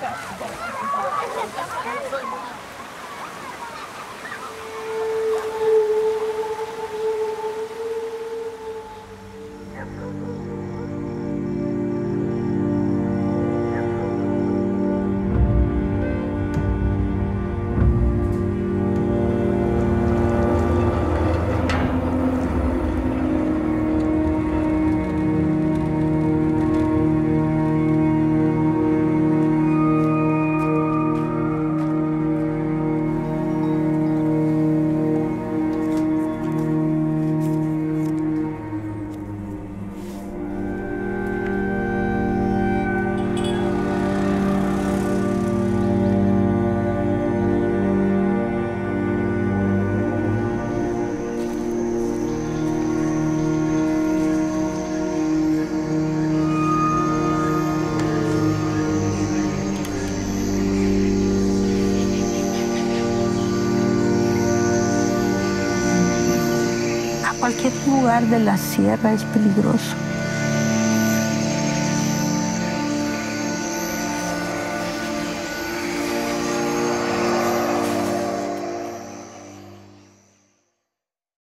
Thank you. Cualquier lugar de la sierra es peligroso.